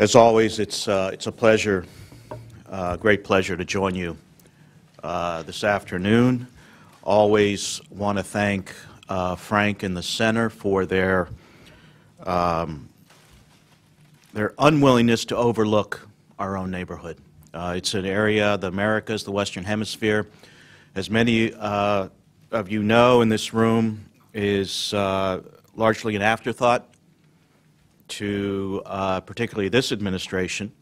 As always, it's, uh, it's a pleasure, uh, great pleasure to join you uh, this afternoon. Always want to thank uh, Frank and the Center for their, um, their unwillingness to overlook our own neighborhood. Uh, it's an area, the Americas, the Western Hemisphere, as many uh, of you know in this room, is largely an afterthought to uh, particularly this administration.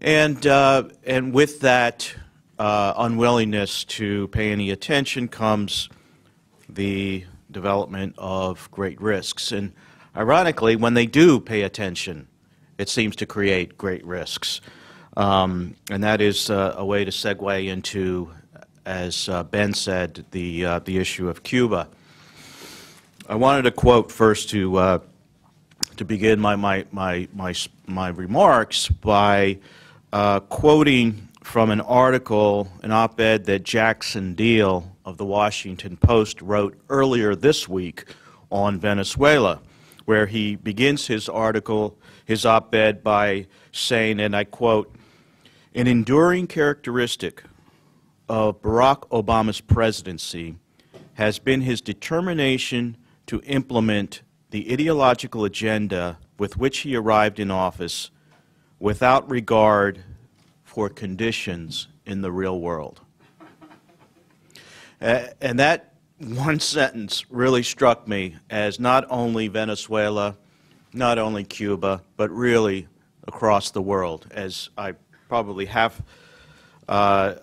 And, uh, and with that uh, unwillingness to pay any attention comes the development of great risks. And ironically, when they do pay attention, it seems to create great risks. Um, and that is uh, a way to segue into, as uh, Ben said, the, uh, the issue of Cuba. I wanted to quote first to to begin my, my, my, my, my remarks by uh, quoting from an article, an op-ed that Jackson Diehl of the Washington Post wrote earlier this week on Venezuela, where he begins his article, his op-ed by saying, and I quote, an enduring characteristic of Barack Obama's presidency has been his determination to implement the ideological agenda with which he arrived in office without regard for conditions in the real world. Uh, and that one sentence really struck me as not only Venezuela, not only Cuba, but really across the world, as I probably have, uh,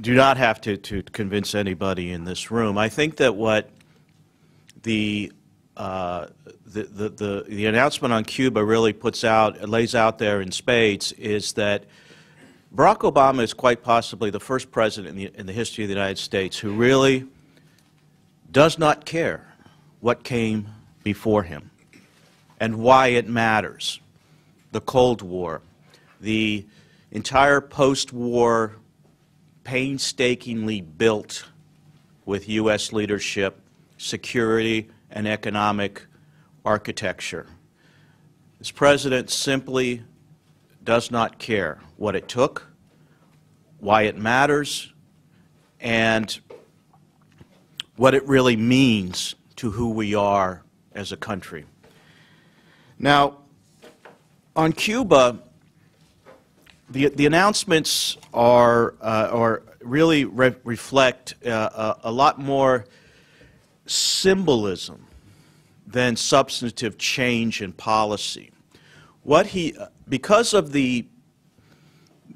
do not have to, to convince anybody in this room. I think that what the the, the, the, the, announcement on Cuba really puts out, lays out there in spades, is that Barack Obama is quite possibly the first president in the, in the history of the United States who really does not care what came before him and why it matters. The Cold War, the entire post-war painstakingly built with U.S. leadership, security, and economic architecture. This president simply does not care what it took, why it matters, and what it really means to who we are as a country. Now, on Cuba, the, the announcements are, uh, are really re reflect uh, a, a lot more symbolism than substantive change in policy. What he, because of the,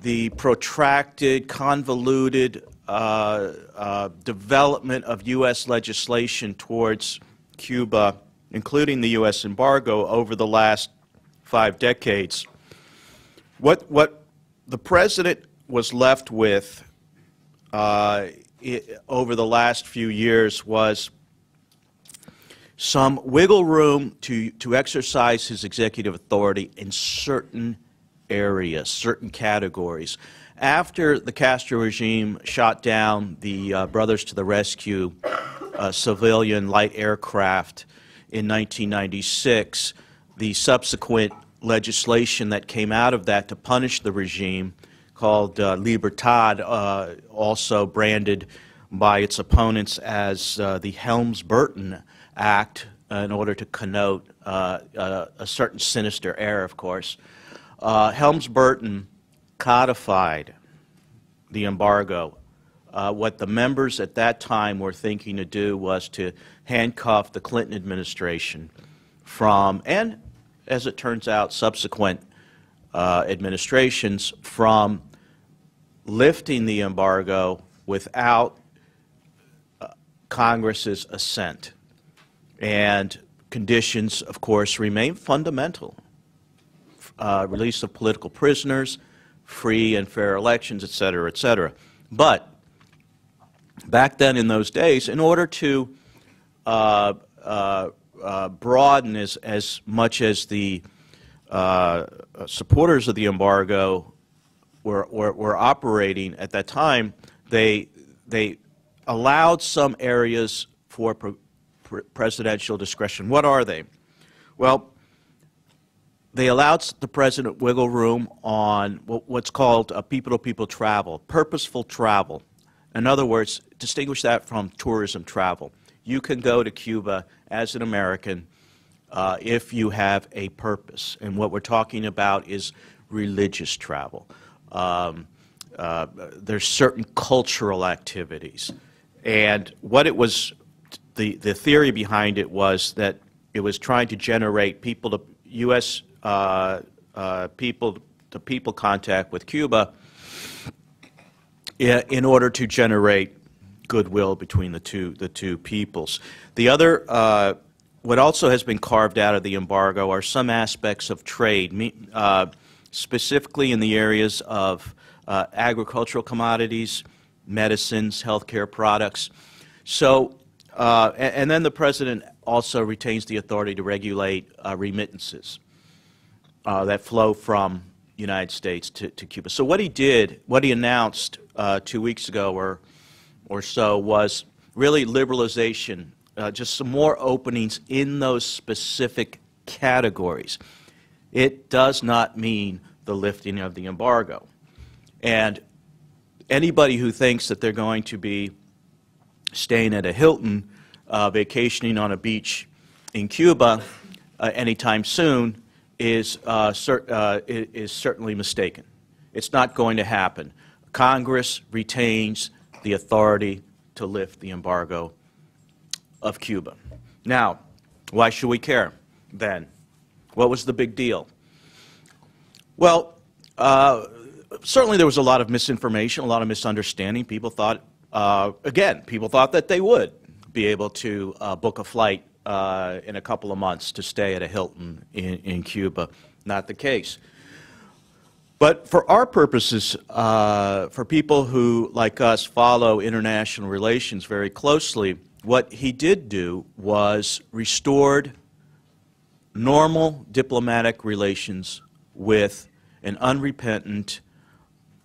the protracted, convoluted uh, uh, development of U.S. legislation towards Cuba, including the U.S. embargo over the last five decades, what, what the President was left with uh, it, over the last few years was some wiggle room to, to exercise his executive authority in certain areas, certain categories. After the Castro regime shot down the uh, Brothers to the Rescue uh, civilian light aircraft in 1996, the subsequent legislation that came out of that to punish the regime called uh, Libertad, uh, also branded by its opponents as uh, the Helms-Burton Act uh, in order to connote uh, uh, a certain sinister air, of course. Helms-Burton codified the embargo. Uh, what the members at that time were thinking to do was to handcuff the Clinton administration from, and as it turns out, subsequent uh, administrations from lifting the embargo without uh, Congress's assent. And conditions, of course, remain fundamental. Uh, release of political prisoners, free and fair elections, et cetera, et cetera. But back then in those days, in order to uh, uh, uh broaden as, as much as the uh, supporters of the embargo were, were, were operating at that time, they, they allowed some areas for presidential discretion. What are they? Well, they allowed the president wiggle room on what's called people-to-people -people travel, purposeful travel. In other words, distinguish that from tourism travel. You can go to Cuba as an American uh, if you have a purpose. And what we're talking about is religious travel. Um, uh, there's certain cultural activities. And what it was, the, the theory behind it was that it was trying to generate people to U.S. Uh, uh, people to people contact with Cuba in order to generate goodwill between the two the two peoples. The other uh, what also has been carved out of the embargo are some aspects of trade, uh, specifically in the areas of uh, agricultural commodities, medicines, healthcare products. So, uh, and, and, then the president also retains the authority to regulate uh, remittances uh, that flow from United States to, to, Cuba. So what he did, what he announced uh, two weeks ago or, or so was really liberalization just some more openings in those specific categories. It does not mean the lifting of the embargo. And anybody who thinks that they're going to be staying at a Hilton, uh, vacationing on a beach in Cuba uh, anytime soon is, uh, cer uh, is certainly mistaken. It's not going to happen. Congress retains the authority to lift the embargo of Cuba. Now, why should we care then? What was the big deal? Well, uh, certainly there was a lot of misinformation, a lot of misunderstanding. People thought, uh, again, people thought that they would be able to uh, book a flight uh, in a couple of months to stay at a Hilton in, in Cuba. Not the case. But for our purposes, uh, for people who, like us, follow international relations very closely, what he did do was restored normal diplomatic relations with an unrepentant,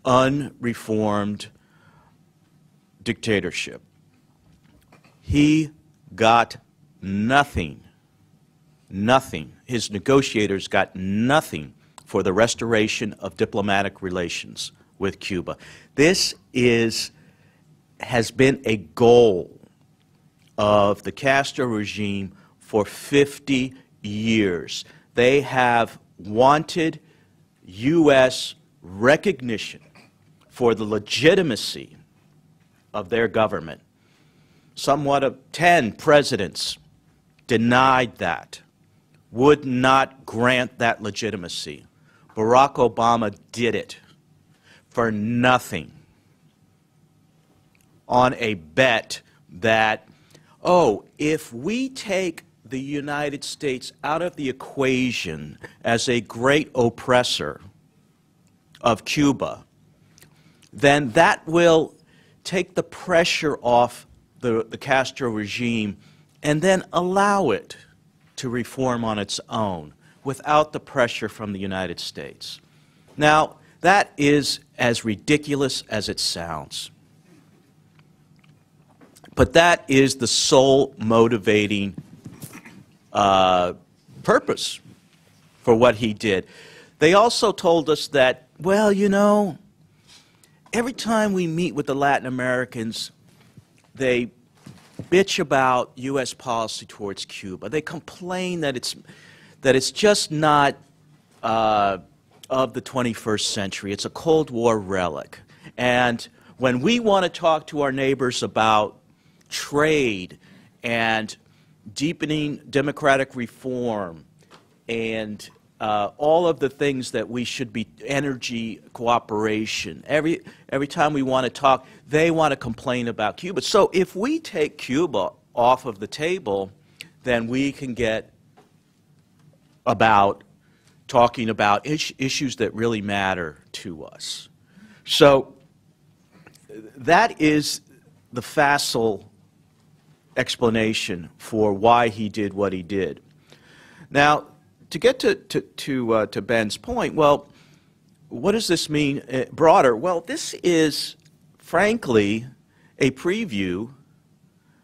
unreformed dictatorship. He got nothing, nothing. His negotiators got nothing for the restoration of diplomatic relations with Cuba. This is, has been a goal of the Castro regime for 50 years. They have wanted U.S. recognition for the legitimacy of their government. Somewhat of 10 presidents denied that, would not grant that legitimacy. Barack Obama did it for nothing on a bet that oh, if we take the United States out of the equation as a great oppressor of Cuba, then that will take the pressure off the, the Castro regime and then allow it to reform on its own without the pressure from the United States. Now, that is as ridiculous as it sounds. But that is the sole motivating uh, purpose for what he did. They also told us that, well, you know, every time we meet with the Latin Americans, they bitch about U.S. policy towards Cuba. They complain that it's, that it's just not uh, of the 21st century. It's a Cold War relic. And when we want to talk to our neighbors about trade and deepening democratic reform and uh, all of the things that we should be energy cooperation. Every, every time we want to talk, they want to complain about Cuba. So if we take Cuba off of the table, then we can get about talking about is issues that really matter to us. So that is the facile explanation for why he did what he did. Now, to get to, to, to, uh, to Ben's point, well, what does this mean uh, broader? Well, this is, frankly, a preview.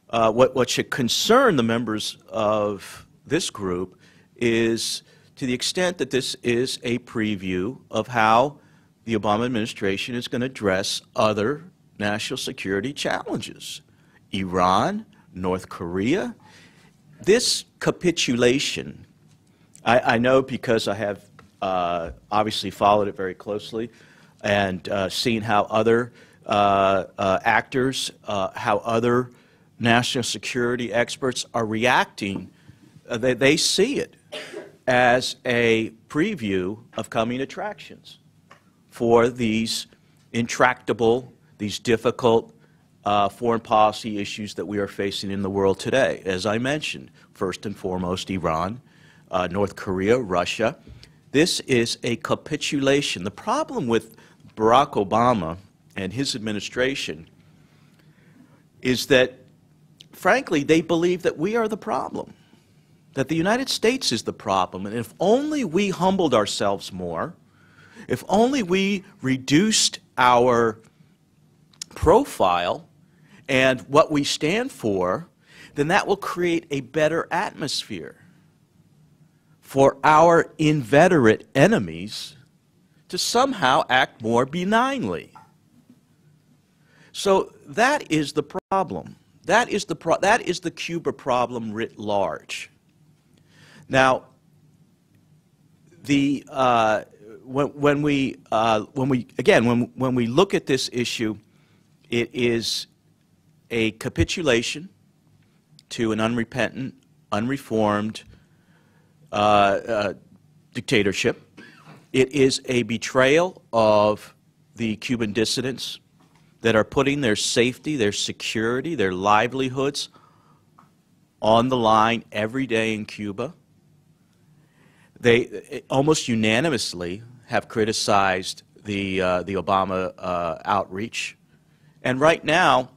Uh, what, what should concern the members of this group is to the extent that this is a preview of how the Obama administration is going to address other national security challenges. Iran, North Korea. This capitulation, I, I know because I have uh, obviously followed it very closely and uh, seen how other uh, uh actors, uh, how other national security experts are reacting. They, they see it as a preview of coming attractions for these intractable, these difficult uh, foreign policy issues that we are facing in the world today. As I mentioned, first and foremost, Iran, uh, North Korea, Russia. This is a capitulation. The problem with Barack Obama and his administration is that, frankly, they believe that we are the problem that the United States is the problem. And if only we humbled ourselves more, if only we reduced our profile and what we stand for, then that will create a better atmosphere for our inveterate enemies to somehow act more benignly. So that is the problem. That is the, that is the Cuba problem writ large. Now, the, uh, when, when, we, uh, when we, again, when, when we look at this issue, it is a capitulation to an unrepentant, unreformed uh, uh, dictatorship. It is a betrayal of the Cuban dissidents that are putting their safety, their security, their livelihoods on the line every day in Cuba. They almost unanimously have criticized the, uh, the Obama uh, outreach. And right now,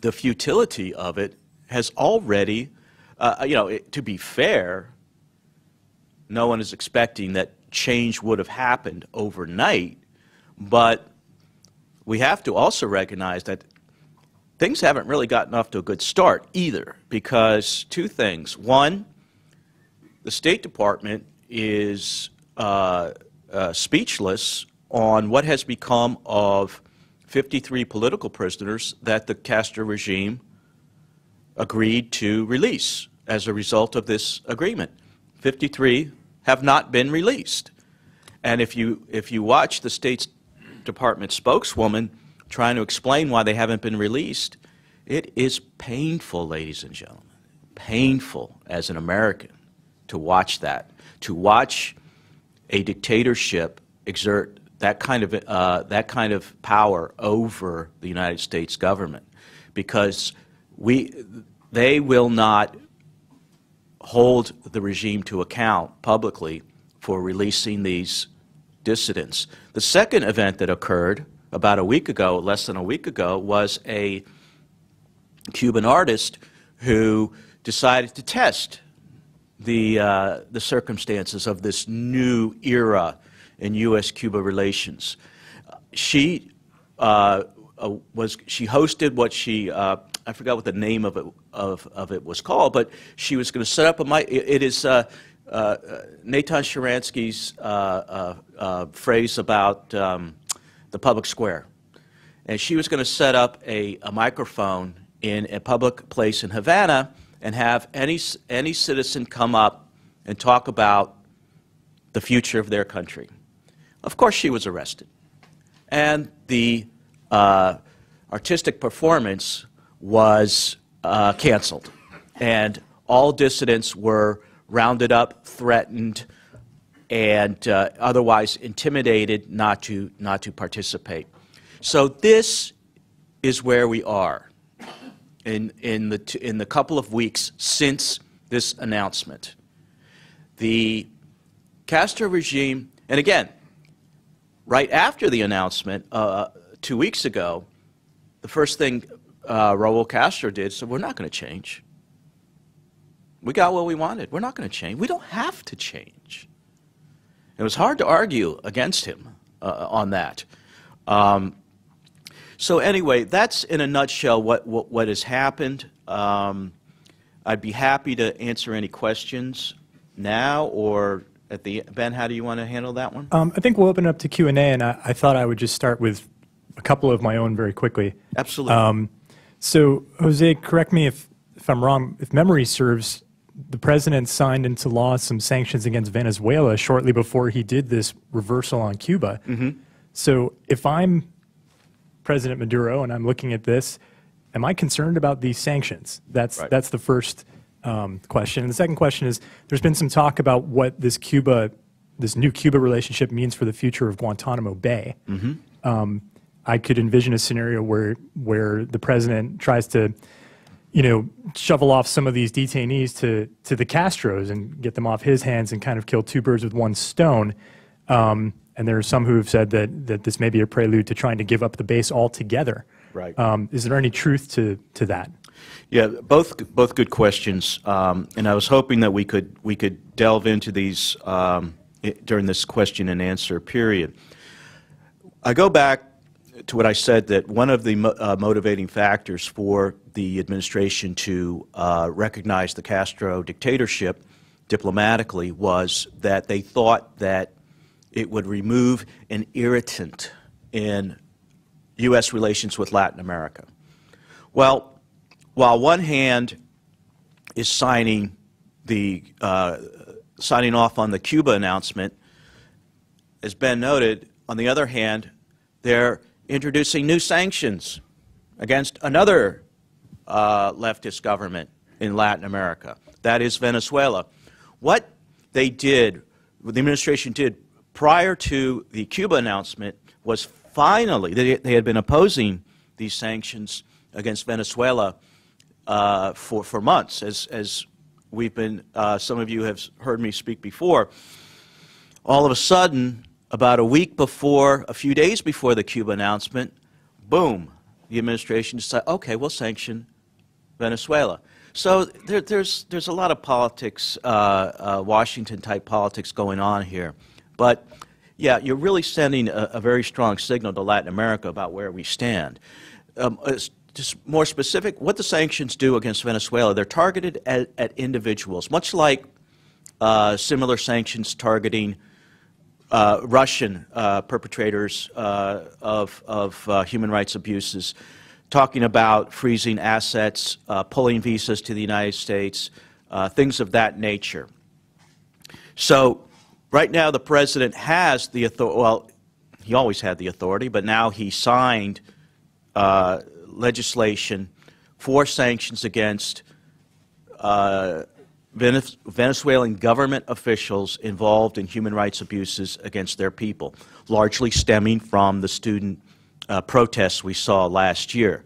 the futility of it has already, uh, you know, it, to be fair, no one is expecting that change would have happened overnight, but we have to also recognize that things haven't really gotten off to a good start either, because two things. One, the State Department is uh, uh, speechless on what has become of 53 political prisoners that the Castro regime agreed to release as a result of this agreement. 53 have not been released. And if you, if you watch the State Department spokeswoman trying to explain why they haven't been released, it is painful, ladies and gentlemen, painful as an American to watch that, to watch a dictatorship exert that kind of uh, that kind of power over the United States government, because we they will not hold the regime to account publicly for releasing these dissidents. The second event that occurred about a week ago, less than a week ago, was a Cuban artist who decided to test the, uh, the circumstances of this new era in U.S.-Cuba relations. She uh, uh, was she hosted what she uh, I forgot what the name of it of, of it was called, but she was going to set up a mic. it, is uh, uh, Natan Sharansky's phrase about um, the public square, and she was going to set up a, a microphone in a public place in Havana and have any, any citizen come up and talk about the future of their country. Of course, she was arrested. And the uh, artistic performance was uh, canceled. And all dissidents were rounded up, threatened, and uh, otherwise intimidated not to, not to participate. So this is where we are in, in, the, in the couple of weeks since this announcement. The Castro regime, and again, right after the announcement, uh, two weeks ago, the first thing uh, Raul Castro did so we're not going to change. We got what we wanted. We're not going to change. We don't have to change. It was hard to argue against him uh, on that. Um, so anyway, that's in a nutshell what, what, what has happened. Um, I'd be happy to answer any questions now or at the, Ben, how do you want to handle that one? Um, I think we'll open it up to Q&A, and I, I thought I would just start with a couple of my own very quickly. Absolutely. Um, so, Jose, correct me if, if I'm wrong. If memory serves, the president signed into law some sanctions against Venezuela shortly before he did this reversal on Cuba. So, if I'm President Maduro and I'm looking at this, am I concerned about these sanctions? That's Right. that's the first um, question. And the second question is: There's been some talk about what this Cuba, this new Cuba relationship means for the future of Guantanamo Bay. Um, I could envision a scenario where where the president tries to, you know, shovel off some of these detainees to to the Castros and get them off his hands and kind of kill two birds with one stone. Um, and there are some who have said that that this may be a prelude to trying to give up the base altogether. Right. Um, is there any truth to to that? Yeah, both, both good questions. Um, and I was hoping that we could, we could delve into these um, during this question and answer period. I go back to what I said, that one of the mo- uh, motivating factors for the administration to uh, recognize the Castro dictatorship diplomatically was that they thought that it would remove an irritant in U.S. relations with Latin America. Well, while one hand is signing the uh, signing off on the Cuba announcement, as Ben noted, on the other hand, they're introducing new sanctions against another uh, leftist government in Latin America. That is Venezuela. What they did, what the administration did prior to the Cuba announcement was finally, they, they had been opposing these sanctions against Venezuela uh, for, for months, as, as we've been, uh, some of you have heard me speak before. All of a sudden, about a week before, a few days before the Cuba announcement, boom, the administration decided, okay, we'll sanction Venezuela. So there, there's, there's a lot of politics, uh, uh, Washington-type politics going on here. But yeah, you're really sending a, a very strong signal to Latin America about where we stand. Um, as- just more specific, what the sanctions do against Venezuela, they're targeted at, at individuals, much like uh, similar sanctions targeting uh, Russian uh, perpetrators uh, of, of uh, human rights abuses, talking about freezing assets, uh, pulling visas to the United States, things of that nature. So, right now, the president has the authority, well, he always had the authority, but now he signed legislation for sanctions against uh, Venezuelan government officials involved in human rights abuses against their people, largely stemming from the student uh, protests we saw last year.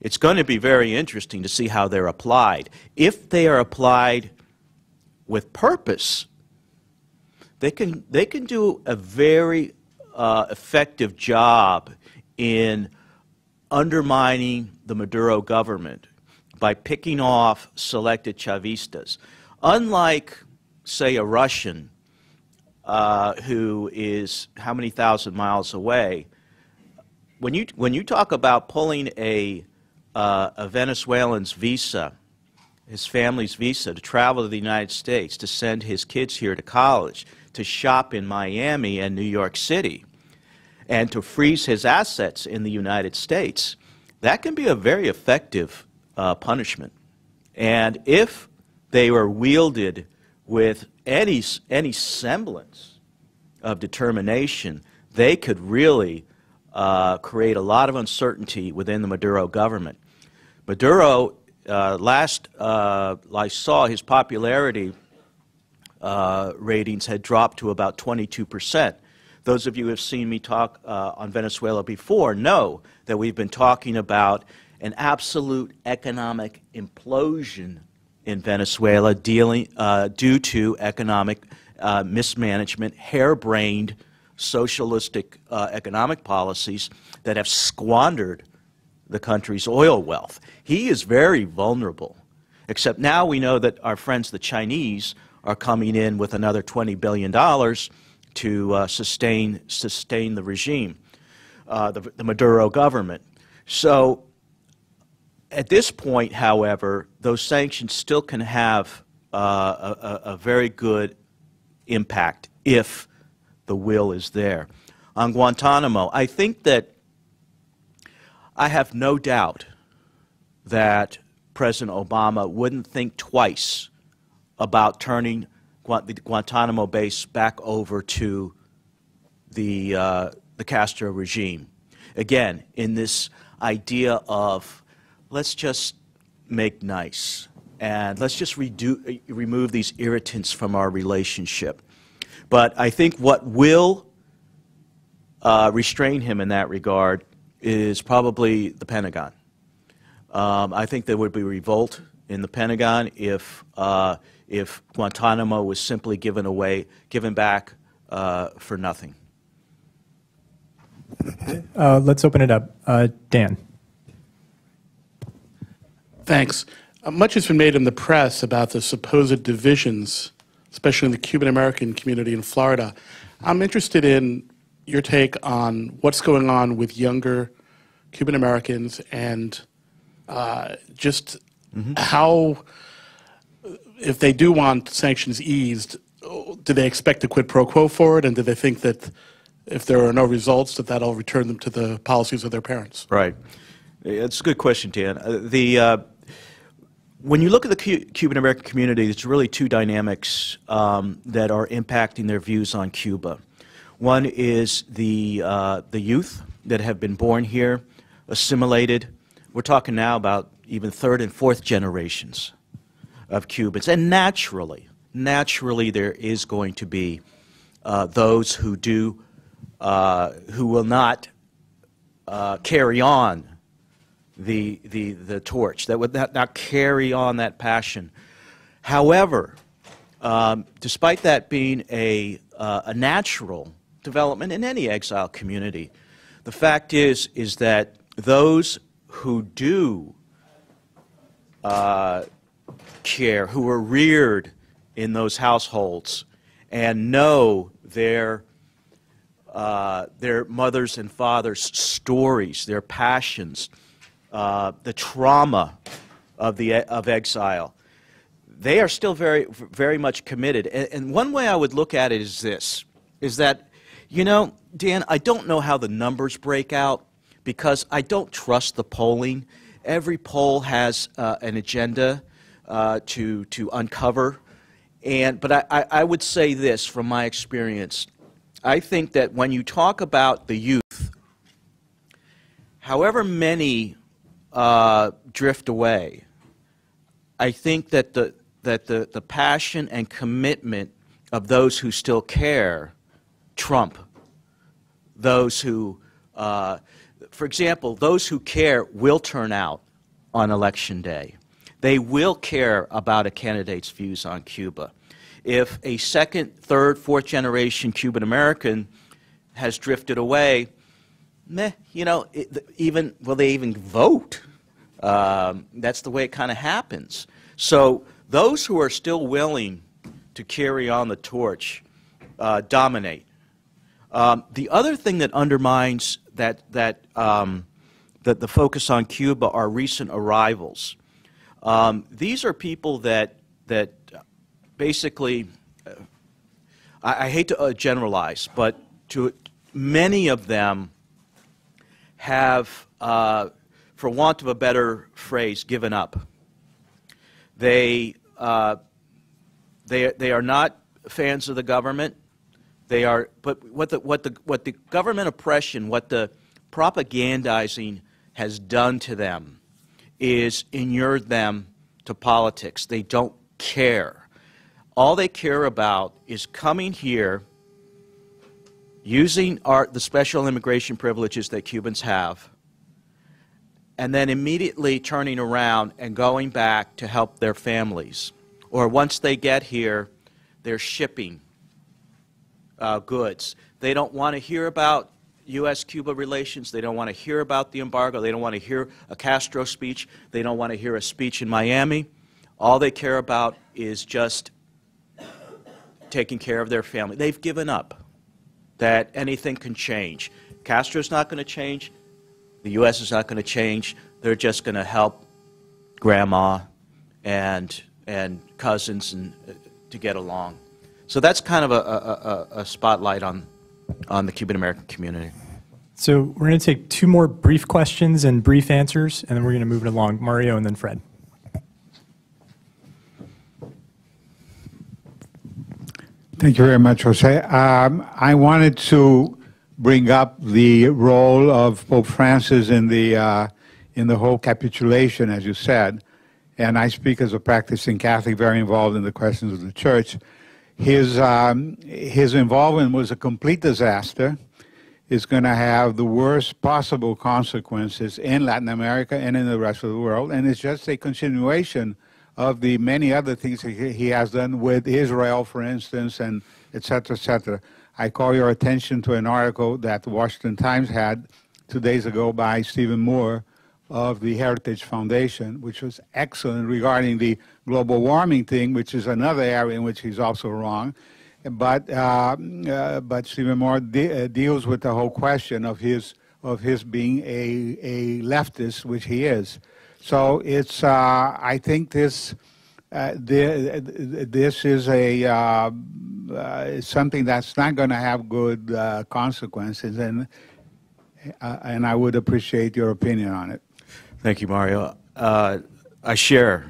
It's going to be very interesting to see how they're applied. If they are applied with purpose, they can, they can do a very uh, effective job in undermining the Maduro government by picking off selected Chavistas. Unlike, say, a Russian uh, who is how many thousand miles away, when you, when you talk about pulling a, uh, a Venezuelan's visa, his family's visa to travel to the United States, to send his kids here to college, to shop in Miami and New York City, and to freeze his assets in the United States, that can be a very effective uh, punishment. And if they were wielded with any, any semblance of determination, they could really uh, create a lot of uncertainty within the Maduro government. Maduro, uh, last uh, I saw, his popularity uh, ratings had dropped to about 22 percent. Those of you who have seen me talk uh, on Venezuela before know that we've been talking about an absolute economic implosion in Venezuela dealing, uh, due to economic uh, mismanagement, harebrained socialistic uh, economic policies that have squandered the country's oil wealth. He is very vulnerable, except now we know that our friends, the Chinese, are coming in with another $20 billion to uh, sustain, sustain the regime, uh, the, the Maduro government. So at this point, however, those sanctions still can have uh, a, a- very good impact if the will is there. On Guantanamo, I think that I have no doubt that President Obama wouldn't think twice about turning the Guantanamo base back over to the, uh, the Castro regime. Again, in this idea of let's just make nice and let's just redo, remove these irritants from our relationship. But I think what will uh, restrain him in that regard is probably the Pentagon. Um, I think there would be revolt in the Pentagon if, uh, if Guantanamo was simply given away, given back uh, for nothing. Uh, let's open it up. Uh, Dan. Thanks. Uh, much has been made in the press about the supposed divisions, especially in the Cuban American community in Florida. I'm interested in your take on what's going on with younger Cuban Americans and uh, just mm-hmm. how, if they do want sanctions eased, do they expect a quid pro quo for it, and do they think that if there are no results, that that'll return them to the policies of their parents? Right. It's a good question, Dan. Uh, the uh, when you look at the Cuban American community, it's really two dynamics um, that are impacting their views on Cuba. One is the uh, the youth that have been born here, assimilated. We're talking now about even third and fourth generations of Cubans, and naturally, naturally, there is going to be uh, those who do uh, who will not uh, carry on the, the, the torch, that would not, not carry on that passion. However, um, despite that being a, uh, a natural development in any exile community, the fact is, is that those who do uh, care, who are reared in those households and know their uh, their mothers and fathers' stories, their passions, uh, the trauma of, the, of exile, they are still very, very much committed. And, and one way I would look at it is this, is that, you know, Dan, I don't know how the numbers break out because I don't trust the polling. Every poll has uh, an agenda uh, to, to uncover. And, but I, I, I would say this from my experience. I think that when you talk about the youth, however many uh, drift away. I think that the that the, the passion and commitment of those who still care trump those who, uh, for example, those who care will turn out on election day. They will care about a candidate's views on Cuba. If a second, third, fourth generation Cuban American has drifted away, meh, you know, it, even, will they even vote? Um, that's the way it kind of happens. So those who are still willing to carry on the torch uh, dominate. Um, the other thing that undermines that, that, um, that the focus on Cuba are recent arrivals. Um, these are people that, that basically, uh, I, I, hate to uh, generalize, but to many of them have, uh, for want of a better phrase, given up. They, uh, they, they are not fans of the government. They are, but what the, what the, what the government oppression, what the propagandizing has done to them is inured them to politics. They don't care. All they care about is coming here using our, the special immigration privileges that Cubans have, and then immediately turning around and going back to help their families. Or once they get here, they're shipping uh, goods. They don't want to hear about U.S. Cuba relations. They don't want to hear about the embargo. They don't want to hear a Castro speech. They don't want to hear a speech in Miami. All they care about is just taking care of their family. They've given up that anything can change. Castro's not going to change. The U.S. is not going to change. They're just going to help grandma and, and cousins and, uh, to get along. So that's kind of a, a, a- a spotlight on, on the Cuban American community. So we're going to take two more brief questions and brief answers, and then we're going to move it along. Mario and then Fred. Thank you very much, Jose. Um, I wanted to bring up the role of Pope Francis in the uh, in the whole capitulation, as you said. And I speak as a practicing Catholic, very involved in the questions of the Church. His um, his involvement was a complete disaster. It's going to have the worst possible consequences in Latin America and in the rest of the world, and it's just a continuation of the many other things he has done with Israel, for instance, and et cetera, et cetera. I call your attention to an article that the Washington Times had two days ago by Stephen Moore of the Heritage Foundation, which was excellent regarding the global warming thing, which is another area in which he's also wrong. But, uh, uh, but Stephen Moore de- uh, deals with the whole question of his, of his being a, a leftist, which he is. So it's, uh, I think this, uh, this is a, uh, something that's not going to have good consequences, and, and I would appreciate your opinion on it. Thank you, Mario. I share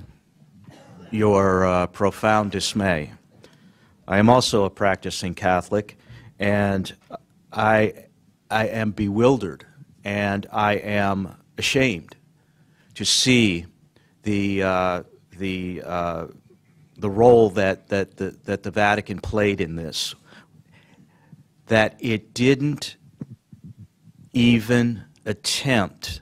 your uh, profound dismay. I am also a practicing Catholic, and I, I am bewildered and I am ashamed to see the, uh, the, uh, the role that, that, the, that the Vatican played in this, that it didn't even attempt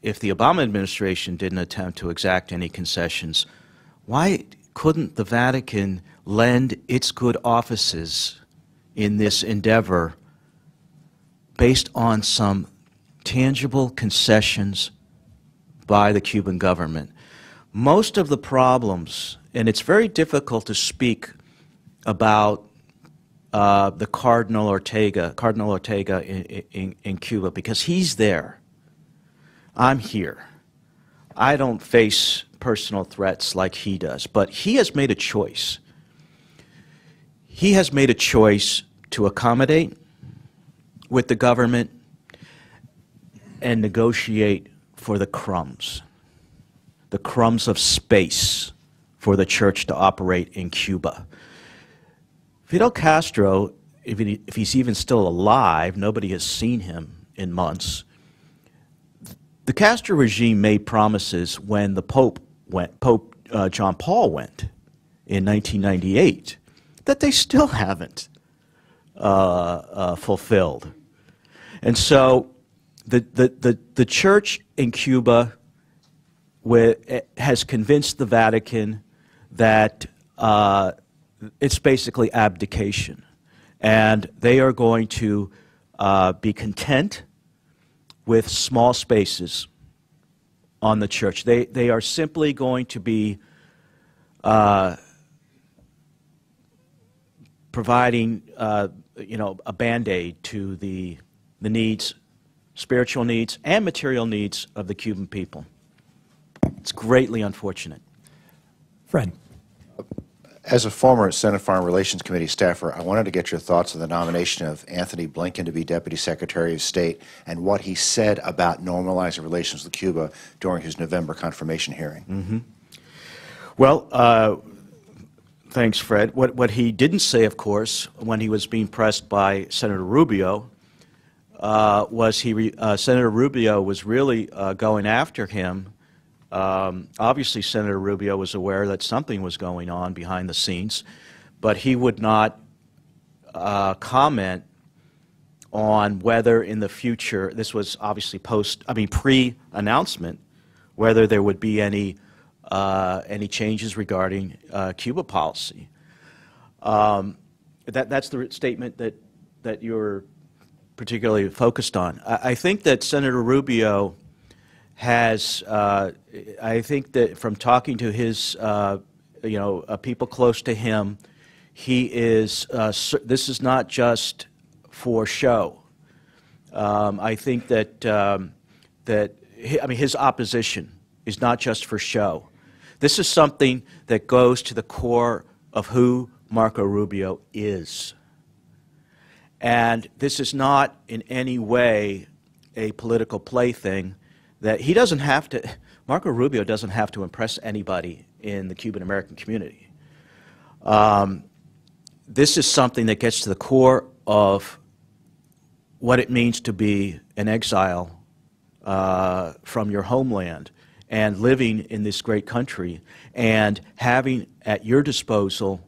if the Obama administration didn't attempt to exact any concessions, why couldn't the Vatican lend its good offices in this endeavor based on some tangible concessions by the Cuban government? Most of the problems, and it's very difficult to speak about uh, the Cardinal Ortega, Cardinal Ortega in, in, in Cuba, because he's there. I'm here. I don't face personal threats like he does, but he has made a choice. He has made a choice to accommodate with the government and negotiate for the crumbs, the crumbs of space for the church to operate in Cuba. Fidel Castro, if, he, if he's even still alive, nobody has seen him in months the Castro regime made promises when the Pope went, Pope uh, John Paul went in 1998 that they still haven't uh, uh, fulfilled. And so the, the, the, the church in Cuba with, eh, has convinced the Vatican that uh, it's basically abdication. And they are going to uh, be content with small spaces on the church. They, they are simply going to be uh, providing, uh, you know, a band-aid to the, the needs, spiritual needs and material needs of the Cuban people. It's greatly unfortunate. Fred. As a former Senate Foreign Relations Committee staffer, I wanted to get your thoughts on the nomination of Antony Blinken to be Deputy Secretary of State and what he said about normalizing relations with Cuba during his November confirmation hearing. Well, uh, thanks, Fred. What, what he didn't say, of course, when he was being pressed by Senator Rubio, uh, was he uh, Senator Rubio was really uh, going after him. Um, obviously, Senator Rubio was aware that something was going on behind the scenes, but he would not uh, comment on whether in the future, this was obviously post, I mean, pre-announcement, whether there would be any uh, any changes regarding uh, Cuba policy. Um, that, that's the statement that, that you're particularly focused on. I, I think that Senator Rubio has, uh, I think that from talking to his, uh, you know, uh, people close to him, he is, uh, this is not just for show. Um, I think that, um, that I mean, his opposition is not just for show. This is something that goes to the core of who Marco Rubio is. And this is not in any way a political plaything that he doesn't have to, Marco Rubio doesn't have to impress anybody in the Cuban American community. Um, this is something that gets to the core of what it means to be an exile uh, from your homeland and living in this great country and having at your disposal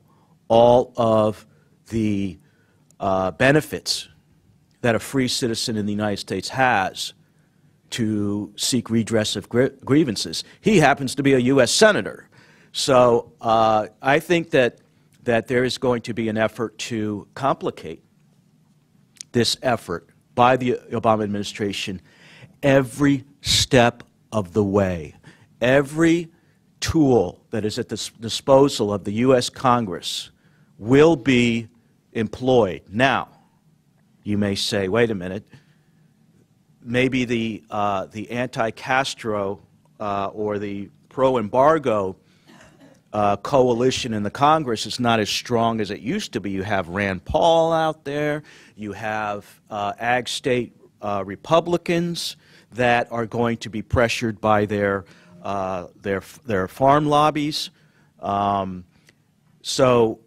all of the uh, benefits that a free citizen in the United States has to seek redress of gr- grievances. He happens to be a U.S. Senator. So uh, I think that, that there is going to be an effort to complicate this effort by the Obama administration every step of the way. Every tool that is at the disposal of the U.S. Congress will be employed. Now, you may say, wait a minute, maybe the, uh, the anti-Castro uh, or the pro-embargo uh, coalition in the Congress is not as strong as it used to be. You have Rand Paul out there. You have uh, ag state uh, Republicans that are going to be pressured by their, uh, their, their farm lobbies. Um, so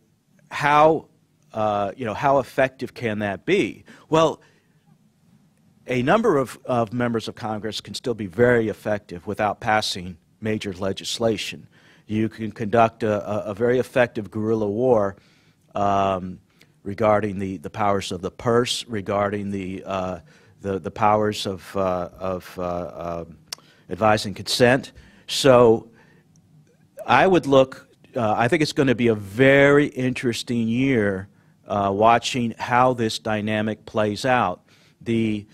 how, uh, you know, how effective can that be? Well, a number of, of members of Congress can still be very effective without passing major legislation. You can conduct a, a, very effective guerrilla war um, regarding the, the powers of the purse, regarding the, uh, the, the powers of, uh, of uh, um, advising consent. So I would look, uh, I think it's going to be a very interesting year uh, watching how this dynamic plays out. The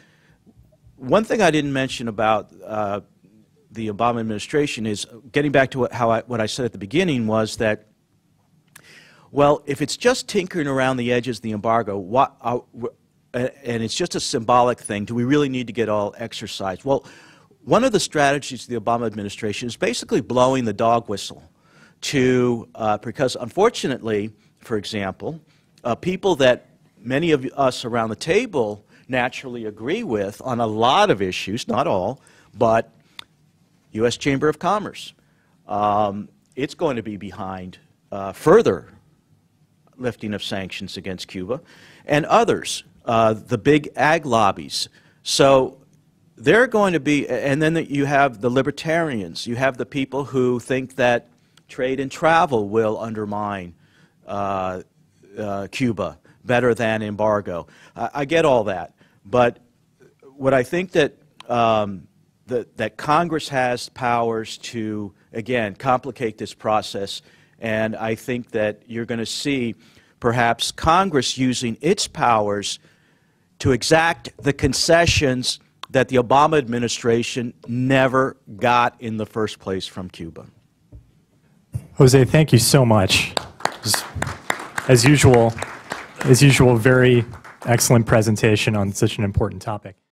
one thing I didn't mention about uh, the Obama administration is getting back to what, how I, what I said at the beginning was that, well, if it's just tinkering around the edges of the embargo, what, uh, and it's just a symbolic thing, do we really need to get all exercised? Well, one of the strategies of the Obama administration is basically blowing the dog whistle to, uh, because unfortunately, for example, uh, people that many of us around the table naturally agree with on a lot of issues, not all, but U.S. Chamber of Commerce. Um, it's going to be behind uh, further lifting of sanctions against Cuba, and others, uh, the big ag lobbies. So they're going to be, and then you have the libertarians, you have the people who think that trade and travel will undermine uh, uh, Cuba better than embargo. I, I get all that, but what I think that um, that, that Congress has powers to, again, complicate this process. And I think that you're going to see perhaps Congress using its powers to exact the concessions that the Obama administration never got in the first place from Cuba. Jose, thank you so much. As usual, as usual, very excellent presentation on such an important topic.